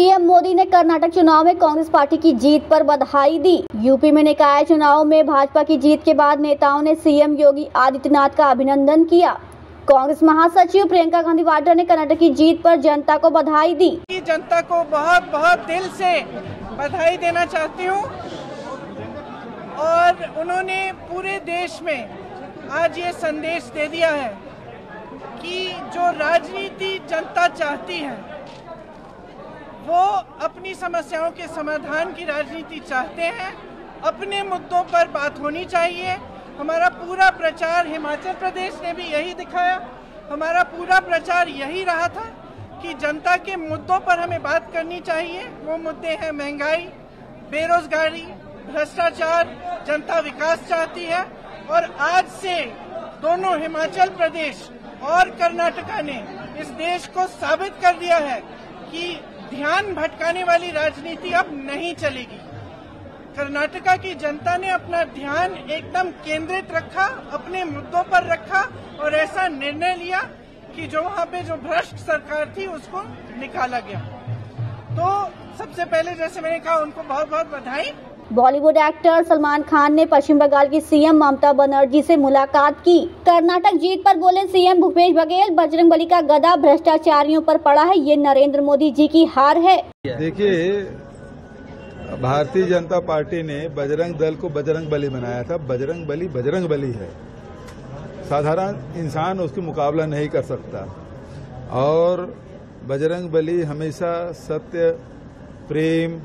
PM Modi ने कर्नाटक चुनाव में कांग्रेस पार्टी की जीत पर बधाई दी। यूपी में निकाय चुनाव में भाजपा की जीत के बाद नेताओं ने सीएम योगी आदित्यनाथ का अभिनंदन किया। कांग्रेस महासचिव प्रियंका गांधी वाड्रा ने कर्नाटक की जीत पर जनता को बधाई दी। जनता को बहुत बहुत दिल से बधाई देना चाहती हूँ। और उन्होंने पूरे देश में आज ये संदेश दे दिया है कि जो राजनीति जनता चाहती है वो अपनी समस्याओं के समाधान की राजनीति चाहते हैं, अपने मुद्दों पर बात होनी चाहिए। हमारा पूरा प्रचार हिमाचल प्रदेश ने भी यही दिखाया। हमारा पूरा प्रचार यही रहा था कि जनता के मुद्दों पर हमें बात करनी चाहिए। वो मुद्दे हैं महँगाई, बेरोजगारी, भ्रष्टाचार, जनता विकास चाहती है। और आज से दोनों हिमाचल प्रदेश और कर्नाटका ने इस देश को साबित कर दिया है कि ध्यान भटकाने वाली राजनीति अब नहीं चलेगी। कर्नाटका की जनता ने अपना ध्यान एकदम केंद्रित रखा, अपने मुद्दों पर रखा और ऐसा निर्णय लिया कि जो वहाँ पे जो भ्रष्ट सरकार थी उसको निकाला गया। तो सबसे पहले जैसे मैंने कहा, उनको बहुत बहुत बधाई। बॉलीवुड एक्टर सलमान खान ने पश्चिम बंगाल की सीएम ममता बनर्जी से मुलाकात की। कर्नाटक जीत पर बोले सीएम भूपेश बघेल, बजरंग बली का गदा भ्रष्टाचारियों पर पड़ा है, ये नरेंद्र मोदी जी की हार है। देखिए, भारतीय जनता पार्टी ने बजरंग दल को बजरंग बली बनाया था। बजरंग बली बजरंग बली है। साधारण इंसान उसकी मुकाबला नहीं कर सकता। और बजरंग बली हमेशा सत्य, प्रेम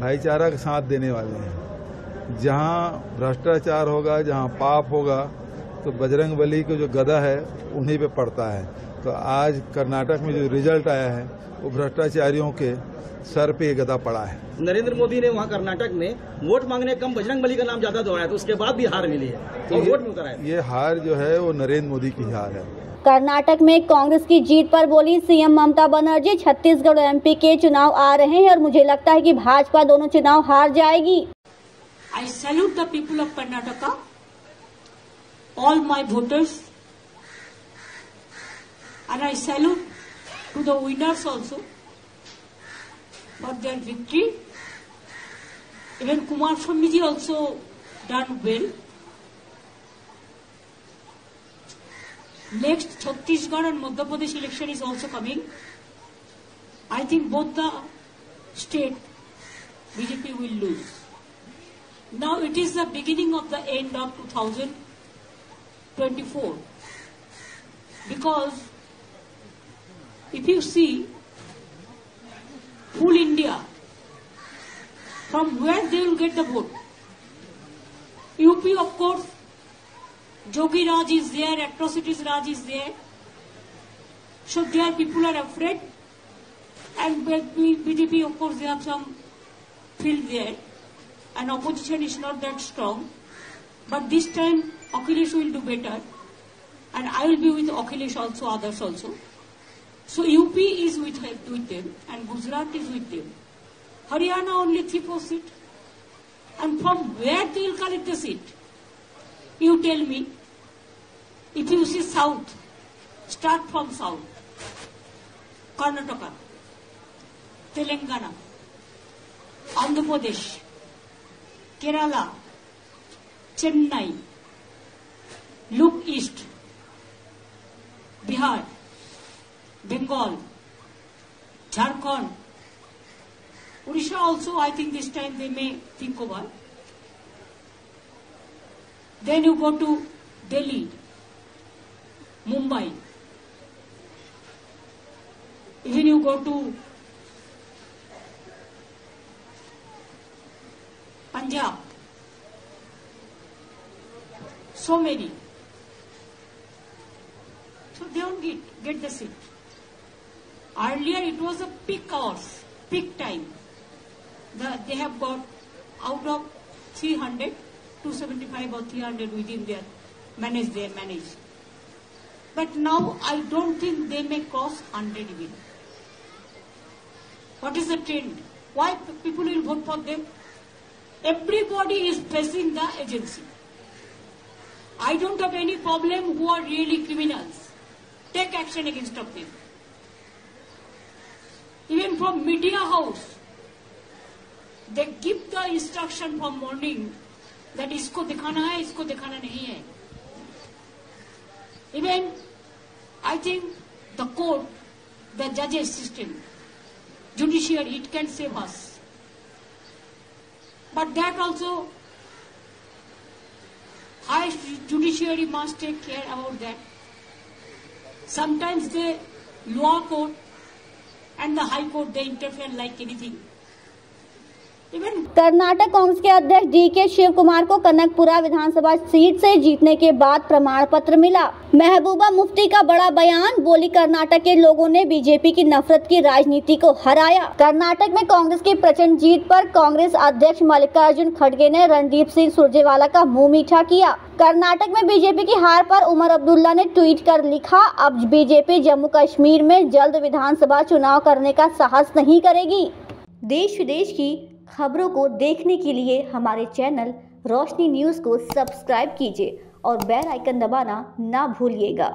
भाईचारा का साथ देने वाले हैं। जहाँ भ्रष्टाचार होगा, जहाँ पाप होगा तो बजरंग बली को जो गदा है, उन्हीं पे पड़ता है। तो आज कर्नाटक में जो रिज़ल्ट आया है वो भ्रष्टाचारियों के सर पे गदा पड़ा है। नरेंद्र मोदी ने वहाँ कर्नाटक में वोट मांगने कम बजरंग बली का नाम ज़्यादा दोहराया तो उसके बाद भी हार मिली है। तो वोट में उतर ये हार जो है वो नरेंद्र मोदी की हार है। कर्नाटक में कांग्रेस की जीत पर बोली सीएम ममता बनर्जी छत्तीसगढ़ और एमपी के चुनाव आ रहे हैं और मुझे लगता है कि भाजपा दोनों चुनाव हार जाएगी। आई the people of Karnataka, all my voters, and I salute to the winners also for their victory. Even Kumar Swamiji also done well. Next Chhattisgarh and Madhya Pradesh election is also coming. I think both the state BJP will lose. Now it is the beginning of the end of 2024. Because if you see full India, from where they will get the vote? UP of course, Jogi Raj is there, atrocities Raj is there. So their people are afraid. And BJP of course they have some field there and opposition is not that strong. But this time Akhilesh will do better and I will be with Akhilesh also, others also. So UP is with, with them and Gujarat is with them. Haryana only three four seat. And from where they will collect the seat? You tell me. If you see south, start from south. Karnataka, Telangana, Andhra Pradesh, Kerala, Chennai, look east, Bihar, Bengal, Jharkhand, Odisha also I think this time they may think over. Then you go to Delhi, Mumbai, even you go to Punjab. So many. So they don't get, get the seat. Earlier it was a peak hours, peak time. The, they have got out of 300, 275 or 300 within their manage their manage. But now I don't think they may cross 100 even. What is the trend? Why people will vote for them? Everybody is facing the agency. I don't have any problem who are really criminals. Take action against them even from media house, they give the instruction from morning that इसको दिखाना है इसको दिखाना नहीं है even I think the court, the judges system, judiciary, it can save us. But that also, high judiciary must take care about that. Sometimes the lower court and the high court, they interfere like anything. Karnataka Congress के अध्यक्ष D के शिव कुमार को कनकपुरा विधानसभा seat से जीतने के बाद प्रमाण पत्र मिला। महबूबा मुफ्ती का बड़ा बयान, बोली कर्नाटक के लोगों ने बीजेपी की नफरत की राजनीति को हराया। कर्नाटक में कांग्रेस की प्रचंड जीत पर कांग्रेस अध्यक्ष मल्लिकार्जुन खड़गे ने रणदीप सिंह सुरजेवाला का मुँह मीठा किया। कर्नाटक में बीजेपी की हार पर उमर अब्दुल्ला ने ट्वीट कर लिखा, अब बीजेपी जम्मू कश्मीर में जल्द विधानसभा चुनाव करने का साहस नहीं करेगी। देश विदेश की खबरों को देखने के लिए हमारे चैनल रोशनी न्यूज़ को सब्सक्राइब कीजिए और बेल आइकन दबाना ना भूलिएगा।